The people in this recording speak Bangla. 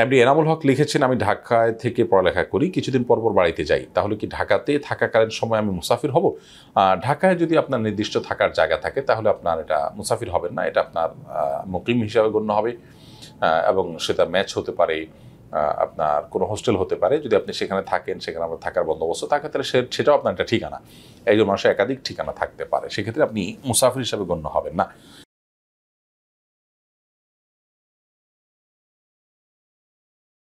এমডি এনামুল হক লিখেছেন, আমি ঢাকায় থেকে পড়ালেখা করি, কিছুদিন পর পর বাড়িতে যাই। তাহলে কি ঢাকাতে থাকাকালীন সময় আমি মুসাফির হব? ঢাকায় যদি আপনার নির্দিষ্ট থাকার জায়গা থাকে, তাহলে আপনার এটা মুসাফির হবেন না, এটা আপনার মুকিম হিসাবে গণ্য হবে। এবং সেটা ম্যাচ হতে পারে আপনার কোনো হোস্টেল হতে পারে। যদি আপনি সেখানে থাকেন, সেখানে আপনার থাকার বন্দোবস্ত থাকে, তাহলে সে, সেটাও আপনার একটা ঠিকানা। একজন মানুষের একাধিক ঠিকানা থাকতে পারে। সেক্ষেত্রে আপনি মুসাফির হিসাবে গণ্য হবেন না।